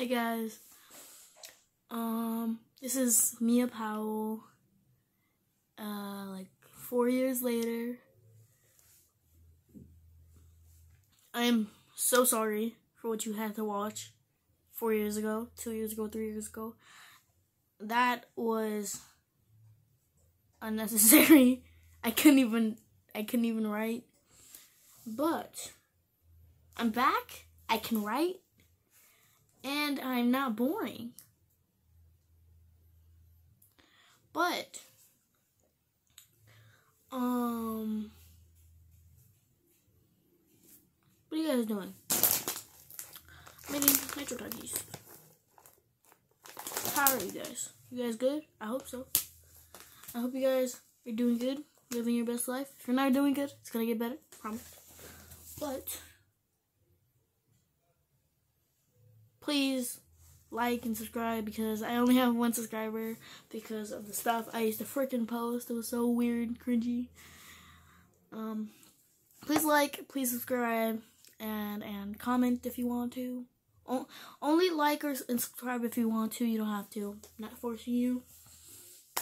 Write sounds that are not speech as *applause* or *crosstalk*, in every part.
Hey guys. Um, this is Mia Powell. Uh, like four years later. I am so sorry for what you had to watch four years ago, two years ago, three years ago. That was unnecessary. *laughs* I couldn't even I couldn't even write. But I'm back. I can write and I'm not boring. But um what are you guys doing? Making nitro. How are you guys? You guys good? I hope so. I hope you guys are doing good, living your best life. If you're not doing good, it's gonna get better, promise. But please like and subscribe because I only have one subscriber because of the stuff I used to freaking post. It was so weird, cringy. Um, please like, please subscribe, and and comment if you want to. O only like or and subscribe if you want to. You don't have to. I'm not forcing you.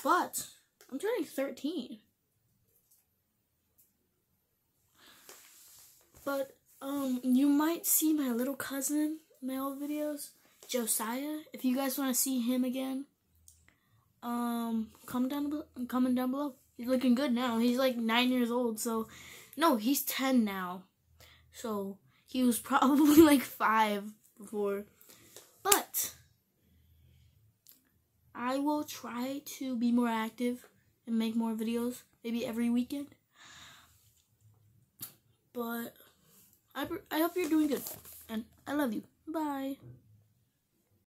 But I'm turning 13. But um, you might see my little cousin in my old videos, Josiah. If you guys want to see him again, um, comment down below. Comment down below. He's looking good now. He's like nine years old. So, no, he's ten now. So he was *laughs* probably like five before. But I will try to be more active and make more videos, maybe every weekend. But I, I hope you're doing good,